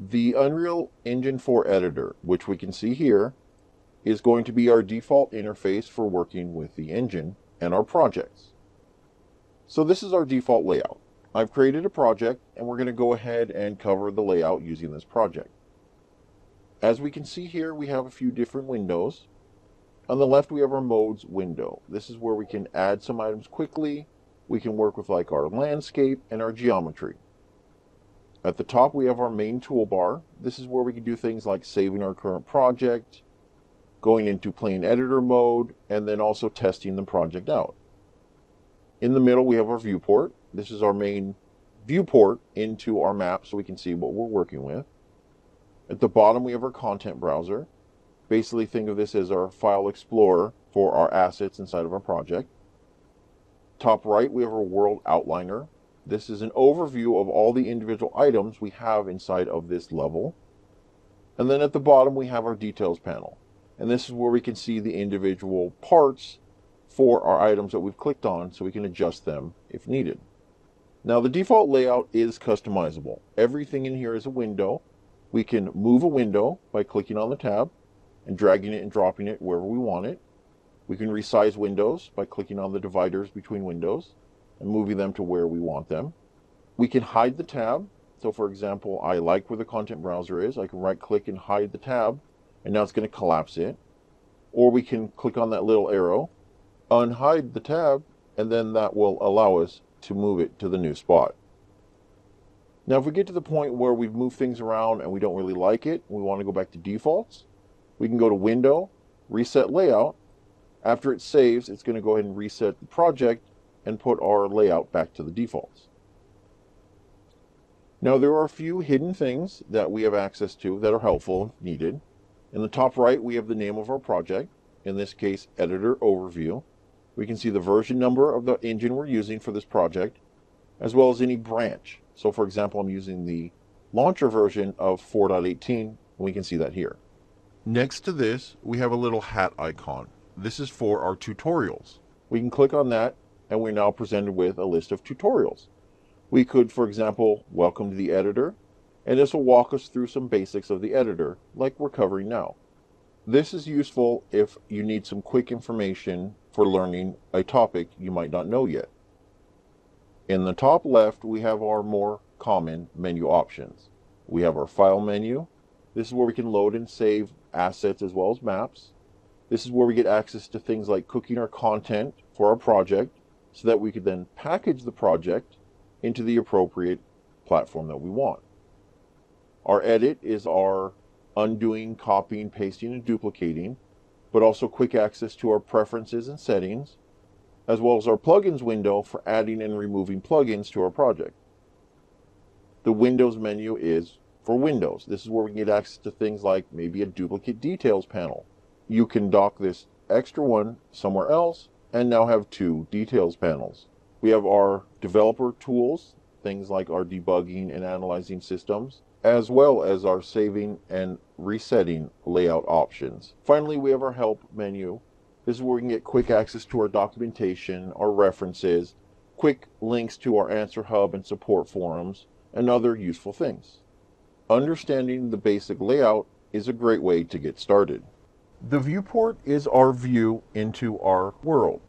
The Unreal Engine 4 editor, which we can see here, is going to be our default interface for working with the engine and our projects. So this is our default layout. I've created a project and we're going to go ahead and cover the layout using this project. As we can see here, we have a few different windows. On the left, we have our modes window. This is where we can add some items quickly. We can work with like our landscape and our geometry. At the top, we have our main toolbar. This is where we can do things like saving our current project, going into play in editor mode, and then also testing the project out. In the middle, we have our viewport. This is our main viewport into our map so we can see what we're working with. At the bottom, we have our content browser. Basically, think of this as our file explorer for our assets inside of our project. Top right, we have our world outliner. This is an overview of all the individual items we have inside of this level. And then at the bottom, we have our details panel. And this is where we can see the individual parts for our items that we've clicked on so we can adjust them if needed. Now the default layout is customizable. Everything in here is a window. We can move a window by clicking on the tab and dragging it and dropping it wherever we want it. We can resize windows by clicking on the dividers between windows and moving them to where we want them. We can hide the tab. So for example, I like where the content browser is. I can right click and hide the tab and now it's going to collapse it. Or we can click on that little arrow, unhide the tab, and then that will allow us to move it to the new spot. Now if we get to the point where we've moved things around and we don't really like it, we want to go back to defaults, we can go to Window, Reset Layout. After it saves, it's going to go ahead and reset the project and put our layout back to the defaults. Now there are a few hidden things that we have access to that are helpful if needed. In the top right, we have the name of our project, in this case, Editor Overview. We can see the version number of the engine we're using for this project, as well as any branch. So for example, I'm using the launcher version of 4.18, and we can see that here. Next to this, we have a little hat icon. This is for our tutorials. We can click on that, and we're now presented with a list of tutorials. We could, for example, welcome to the editor, and this will walk us through some basics of the editor, like we're covering now. This is useful if you need some quick information for learning a topic you might not know yet. In the top left, we have our more common menu options. We have our file menu. This is where we can load and save assets as well as maps. This is where we get access to things like cooking our content for our project so that we could then package the project into the appropriate platform that we want. Our edit is our undoing, copying, pasting, and duplicating, but also quick access to our preferences and settings, as well as our plugins window for adding and removing plugins to our project. The Windows menu is for Windows. This is where we can get access to things like maybe a duplicate details panel. You can dock this extra one somewhere else and now have two details panels. We have our developer tools, things like our debugging and analyzing systems, as well as our saving and resetting layout options. Finally, we have our help menu. This is where we can get quick access to our documentation, our references, quick links to our answer hub and support forums, and other useful things. Understanding the basic layout is a great way to get started. The viewport is our view into our world.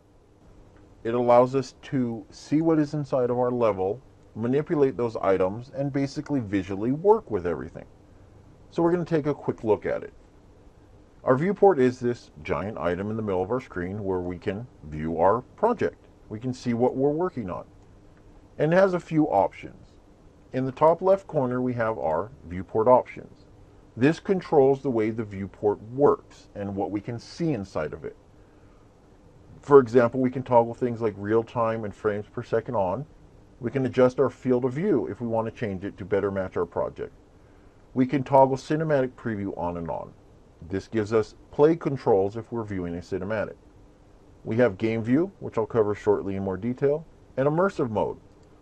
It allows us to see what is inside of our level manipulate those items, and basically visually work with everything. So we're going to take a quick look at it. Our viewport is this giant item in the middle of our screen where we can view our project. We can see what we're working on. And it has a few options. In the top left corner, we have our viewport options. This controls the way the viewport works and what we can see inside of it. For example, we can toggle things like real time and frames per second on, we can adjust our field of view if we want to change it to better match our project. We can toggle cinematic preview on and on. This gives us play controls if we're viewing a cinematic. We have game view, which I'll cover shortly in more detail, and immersive mode,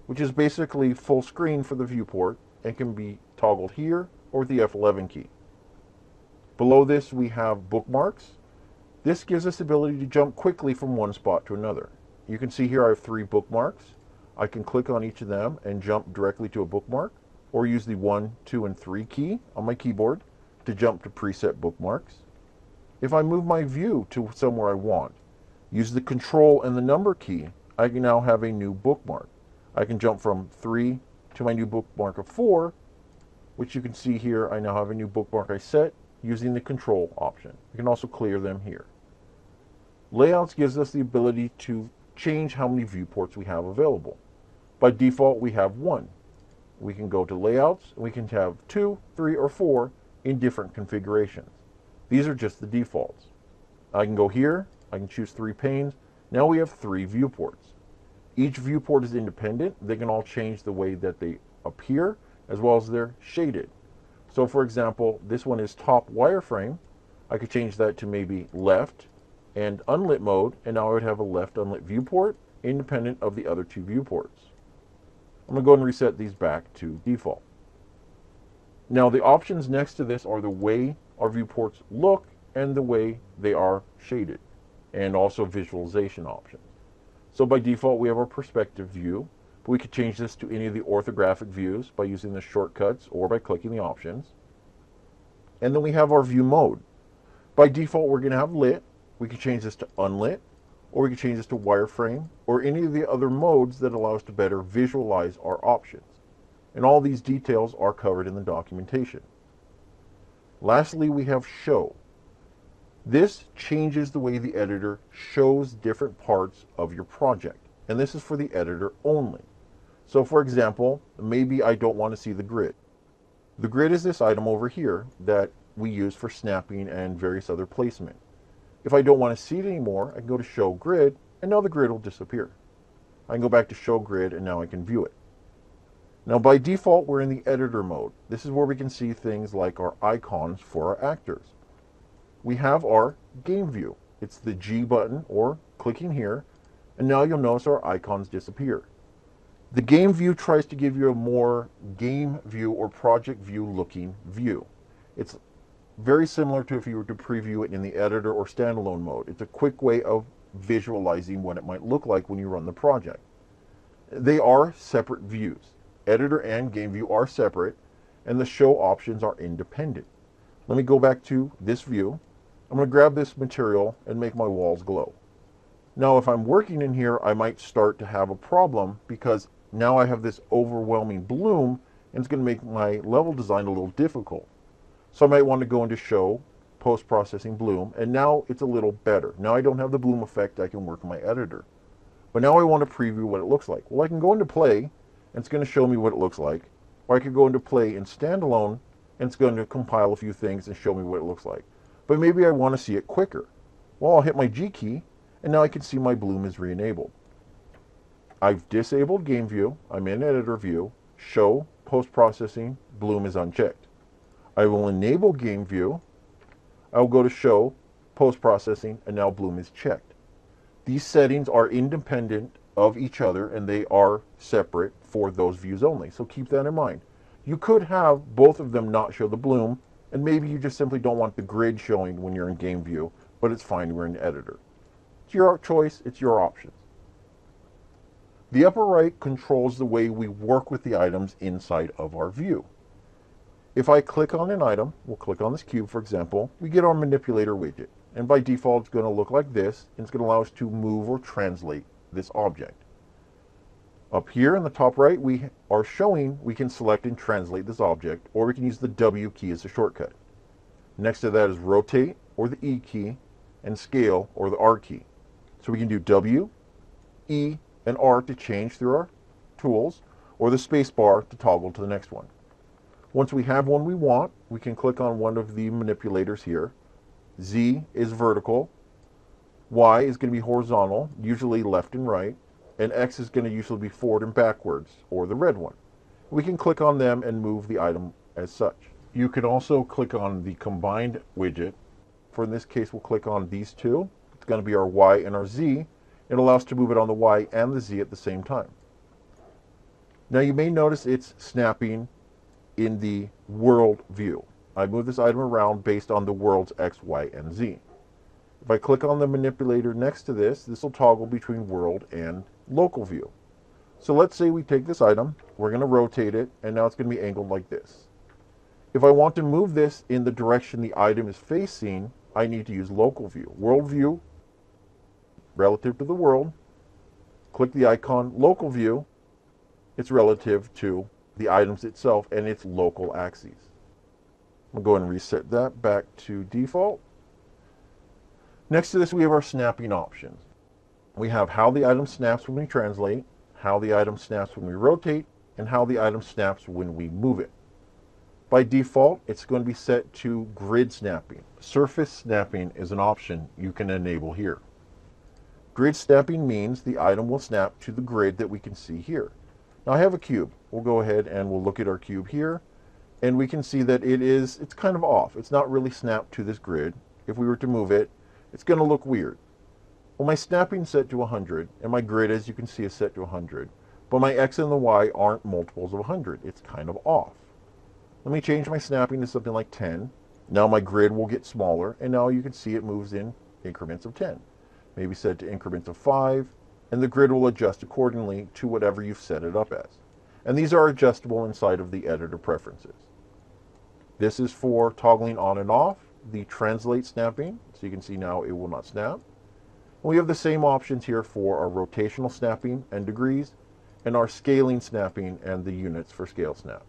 which is basically full screen for the viewport and can be toggled here or the F11 key. Below this we have bookmarks. This gives us the ability to jump quickly from one spot to another. You can see here I have three bookmarks. I can click on each of them and jump directly to a bookmark. or use the 1, 2, and 3 key on my keyboard to jump to preset bookmarks. If I move my view to somewhere I want, use the control and the number key, I can now have a new bookmark. I can jump from 3 to my new bookmark of 4, which you can see here, I now have a new bookmark I set using the control option. You can also clear them here. Layouts gives us the ability to change how many viewports we have available. By default, we have one. We can go to layouts, and we can have two, three, or four in different configurations. These are just the defaults. I can go here, I can choose three panes. Now we have three viewports. Each viewport is independent. They can all change the way that they appear as well as they're shaded. So for example, this one is top wireframe. I could change that to maybe left and unlit mode, and now I would have a left unlit viewport independent of the other two viewports. I'm going to go and reset these back to default. Now the options next to this are the way our viewports look and the way they are shaded, and also visualization options. So by default we have our perspective view, but we could change this to any of the orthographic views by using the shortcuts or by clicking the options. And then we have our view mode. By default we're going to have lit, we can change this to unlit, or we can change this to wireframe, or any of the other modes that allow us to better visualize our options. And all these details are covered in the documentation. Lastly, we have show. This changes the way the editor shows different parts of your project. And this is for the editor only. So for example, maybe I don't want to see the grid. The grid is this item over here that we use for snapping and various other placement. If I don't want to see it anymore, I can go to Show Grid, and now the grid will disappear. I can go back to Show Grid, and now I can view it. Now, by default, we're in the editor mode. This is where we can see things like our icons for our actors. We have our game view. It's the G button, or clicking here, and now you'll notice our icons disappear. The game view tries to give you a more game view or project view looking view. It's very similar to if you were to preview it in the editor or standalone mode. It's a quick way of visualizing what it might look like when you run the project. They are separate views. Editor and game view are separate, and the show options are independent. Let me go back to this view. I'm going to grab this material and make my walls glow. Now, if I'm working in here, I might start to have a problem because now I have this overwhelming bloom, and it's going to make my level design a little difficult. So I might want to go into show, post-processing bloom, and now it's a little better. Now I don't have the bloom effect, I can work in my editor. But now I want to preview what it looks like. Well, I can go into play, and it's going to show me what it looks like. Or I could go into play in standalone, and it's going to compile a few things and show me what it looks like. But maybe I want to see it quicker. Well, I'll hit my G key, and now I can see my bloom is re-enabled. I've disabled game view, I'm in editor view, show, post-processing, bloom is unchecked. I will enable game view. I will go to show, post-processing, and now Bloom is checked. These settings are independent of each other and they are separate for those views only. So keep that in mind. You could have both of them not show the bloom, and maybe you just simply don't want the grid showing when you're in game view, but it's fine, we're in editor. It's your choice, it's your options. The upper right controls the way we work with the items inside of our view. If I click on an item, we'll click on this cube for example, we get our manipulator widget. And by default it's going to look like this, and it's going to allow us to move or translate this object. Up here in the top right, we are showing we can select and translate this object, or we can use the W key as a shortcut. Next to that is rotate, or the E key, and scale, or the R key. So we can do W, E, and R to change through our tools, or the space bar to toggle to the next one. Once we have one we want, we can click on one of the manipulators here. Z is vertical, Y is going to be horizontal, usually left and right, and X is going to usually be forward and backwards, or the red one. We can click on them and move the item as such. You can also click on the combined widget. For in this case, we'll click on these two. It's going to be our Y and our Z. It allows to move it on the Y and the Z at the same time. Now you may notice it's snapping in the world view. I move this item around based on the world's X, Y, and Z. If I click on the manipulator next to this, this will toggle between world and local view. So let's say we take this item, we're going to rotate it, and now it's going to be angled like this. If I want to move this in the direction the item is facing, I need to use local view. World view, relative to the world. Click the icon local view. It's relative to the items itself and its local axes. We'll go and reset that back to default. Next to this, we have our snapping options. We have how the item snaps when we translate, how the item snaps when we rotate, and how the item snaps when we move it. By default, it's going to be set to grid snapping. Surface snapping is an option you can enable here. Grid snapping means the item will snap to the grid that we can see here. Now I have a cube. We'll go ahead and we'll look at our cube here and we can see that it is, it's kind of off. It's not really snapped to this grid. If we were to move it, it's going to look weird. Well, my snapping set to 100 and my grid, as you can see, is set to 100. But my X and the Y aren't multiples of 100. It's kind of off. Let me change my snapping to something like 10. Now my grid will get smaller, and now you can see it moves in increments of 10. Maybe set to increments of 5, and the grid will adjust accordingly to whatever you've set it up as. And these are adjustable inside of the editor preferences. This is for toggling on and off the translate snapping. So you can see now it will not snap. We have the same options here for our rotational snapping and degrees and our scaling snapping and the units for scale snap.